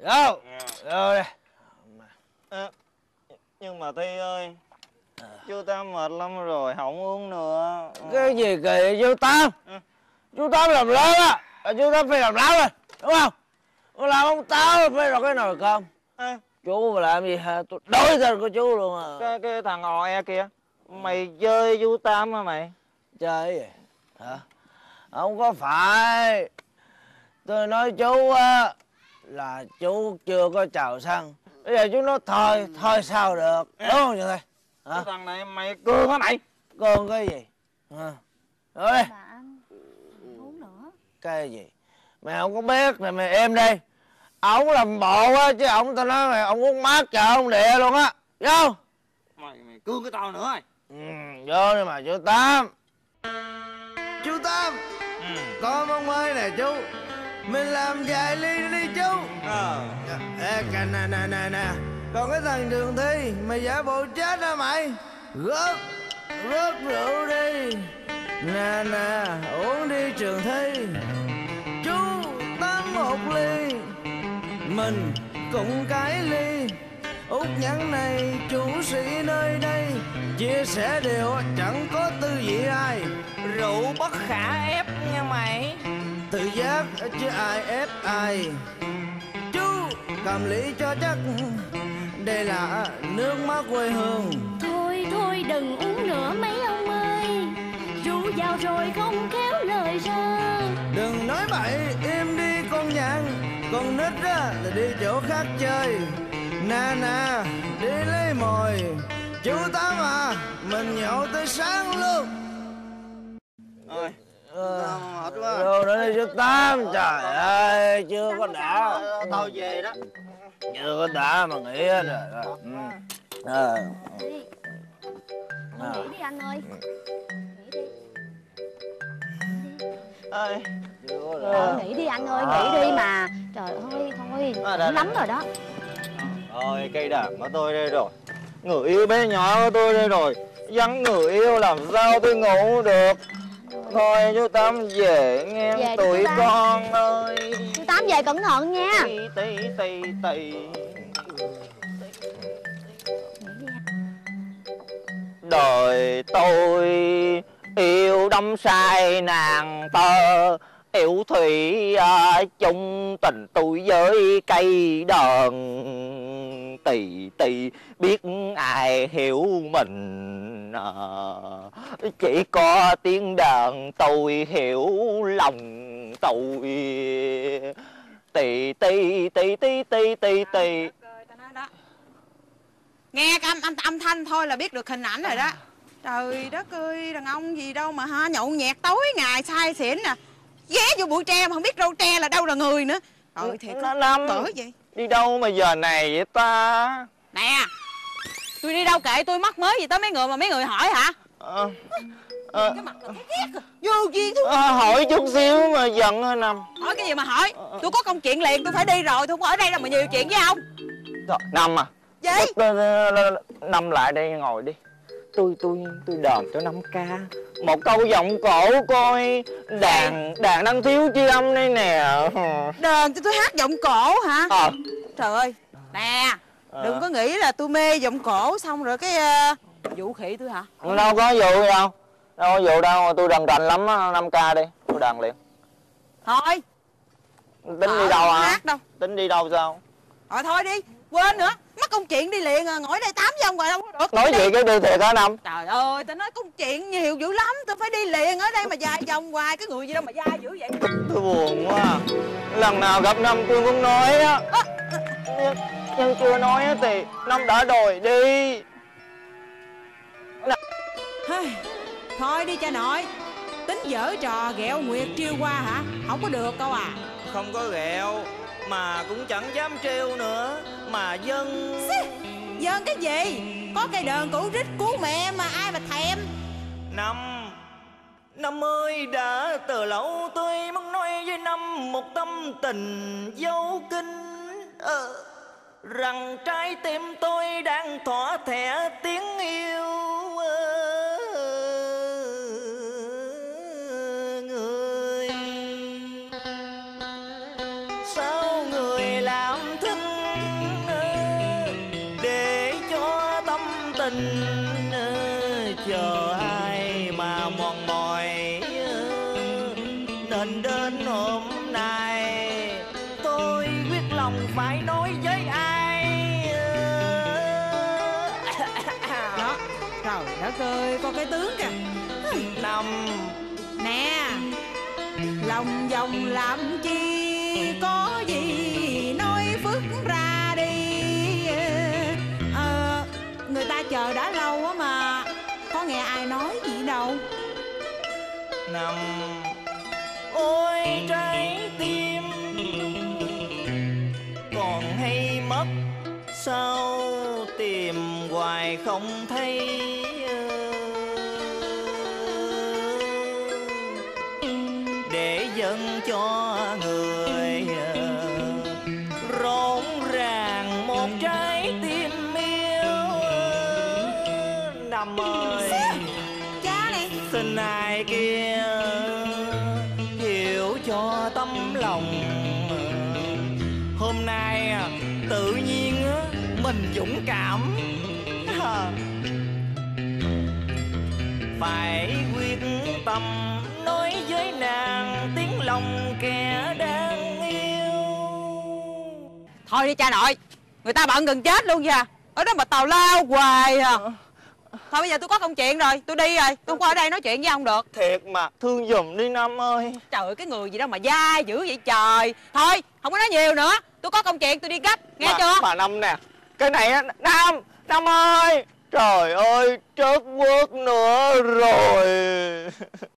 vô vô đây? À, nhưng mà thi ơi chú tám mệt lắm rồi không uống nữa. Cái gì kỳ chú tám? Ừ. chú tám làm lớn á. Là chú tám phải làm lớn rồi đúng không? Con làm ông táo phải rồi cái nồi cơm. À, chú mà làm gì hả? Tôi đối tên của chú luôn à. Cái, cái thằng ò e kìa mày chơi chú tám hả mày? Chơi gì? Hả? Không có phải. Tôi nói chú á là chú chưa có chào săn bây giờ chú nói thôi thôi sao được? Đúng không vậy? Thôi cái hả thằng này mày cương hả mày. Con cái gì? Hả? Rồi. Nữa. Cái gì? Mày không có biết thì mày em đi ổng làm bộ á chứ ổng tao nói mày ổng uống mát chờ ông địa luôn á. Vô. Mày mày cương cái tao nữa rồi ừ, vô đi mà chú tám. Chú tám ừ. có món mới nè chú mình làm vài ly đi chú. Ờ. Ê kìa nè nè nè nè còn cái thằng trường thi mày giả bộ chết hả mày. Rớt rớt rượu đi. Nè nè uống đi trường thi. Chú tám một ly. Mình cùng cái ly. Út nhắn này chủ sĩ nơi đây. Chia sẻ điều chẳng có tư vị ai. Rượu bất khả ép nha mày tự giác chứ ai ép ai. Chú cầm lý cho chắc đây là nước mắt quê hương. Thôi thôi đừng uống nữa mấy ông ơi. Rượu vào rồi không khéo lời ra. Đừng nói bậy im đi con nhạn. Con nít á là đi chỗ khác chơi. Nè nè đi lấy mồi. Chú tám à mình nhậu tới sáng luôn. Ờ, mệt quá Đi chú tám trời ơi chưa có đã. tao về đó. Chưa có đã mà nghĩ hết rồi. Ừ. Đi. Ờ. Nghỉ đi anh ơi. Nghỉ đi. Ơi. Ờ, nghỉ đi anh ơi, nghỉ đi mà. Trời ơi, thôi, À, lắm rồi đó. Ôi cây đàn của tôi đây rồi. Người yêu bé nhỏ của tôi đây rồi. Vắng người yêu làm sao tôi ngủ được Thôi chú Tám về nghe Về tụi con ơi. Chú Tám về cẩn thận nha. Tì tì tì. Đời tôi yêu đắm say nàng tơ Yêu thủy à, chung tình tôi với cây đờn Tì tì biết ai hiểu mình à, Chỉ có tiếng đàn tôi hiểu lòng tôi Tì tì tì tì tì tì tì. Nghe cái âm, âm âm thanh thôi là biết được hình ảnh rồi đó. Trời đất ơi, đàn ông gì đâu mà ha, nhậu nhẹt tối ngày say xỉn nè. Ghé vô bụi tre mà không biết râu tre là đâu là người nữa. Trời thiệt Nó năm bởi vậy. Đi đâu mà giờ này vậy ta Nè, tôi đi đâu kệ tôi mắc mới gì tới mấy người mà mấy người hỏi hả? Ờ, ờ, Cái mặt là ghét à. Vô duyên thôi. ờ, hỏi chút xíu mà giận hả Năm Hỏi cái gì mà hỏi? Tôi có công chuyện liền, tôi phải đi rồi, tôi không ở đây đâu mà nhiều chuyện với ông. Năm à Gì? Năm lại đây ngồi đi Tôi tôi tôi đờn cho năm ca. Một câu giọng cổ coi Đàn đàn đang thiếu chi âm đây nè. Đờn cho tôi hát giọng cổ hả? Ờ. Trời ơi, nè, Ờ. đừng có nghĩ là tôi mê giọng cổ xong rồi cái ờ, vũ khỉ tôi hả? Đâu có vụ đâu. Đâu có vụ đâu mà tôi đần rành lắm á năm ca đi Tôi đàn liền. Thôi, Tính Ờ, đi đâu hả đâu. Tính đi đâu sao? Rồi thôi đi, quên nữa, công chuyện đi liền à, ngồi đây tám với ông rồi đâu có được. Nói chuyện cái đi thiệt hả Năm Trời ơi, tao nói công chuyện nhiều dữ lắm, tôi phải đi liền ở đây mà dài vòng hoài, cái người gì đâu mà dài dữ vậy. Tôi buồn quá à. Lần nào gặp Năm tôi cũng nói á nhưng, nhưng chưa nói á thì Năm đã đòi đi Thôi đi cha nội, tính dở trò ghẹo Nguyệt trêu qua hả? Không có được đâu à. Không có ghẹo Mà cũng chẳng dám trêu nữa Mà dân Dân cái gì? Có cây đờn cũ rít cứu mẹ mà ai mà thèm. Năm Năm ơi đã từ lâu tôi muốn nói với Năm Một tâm tình dấu kinh ờ, Rằng trái tim tôi đang thỏa thẻ tiếng yêu thức để cho tâm tình ờ, chờ ai mà mòn mỏi ờ, nên đến hôm nay tôi quyết lòng phải nói với ai ờ. đó trời đất ơi có cái tướng kìa. Năm. Nè lòng vòng làm chi có gì người ta chờ đã lâu á mà. Có nghe ai nói gì đâu. Năm ôi trái tim còn hay mất. Sao tìm hoài không thấy để dâng cho năm ơi cha này xin ai kia hiểu cho tấm lòng. Hôm nay tự nhiên mình dũng cảm. Phải quyết tâm nói với nàng tiếng lòng kẻ đang yêu. Thôi đi cha nội người ta bận gần chết luôn kìa. Ở đó mà tào lao hoài à thôi bây giờ tôi có công chuyện rồi tôi đi rồi tôi không có ở đây nói chuyện với ông được. Thiệt mà thương giùm đi năm ơi. Trời ơi cái người gì đâu mà dai dữ vậy trời. Thôi không có nói nhiều nữa tôi có công chuyện tôi đi gấp nghe mà, chưa? mà năm nè cái này á năm năm ơi. Trời ơi trớt quớt nữa rồi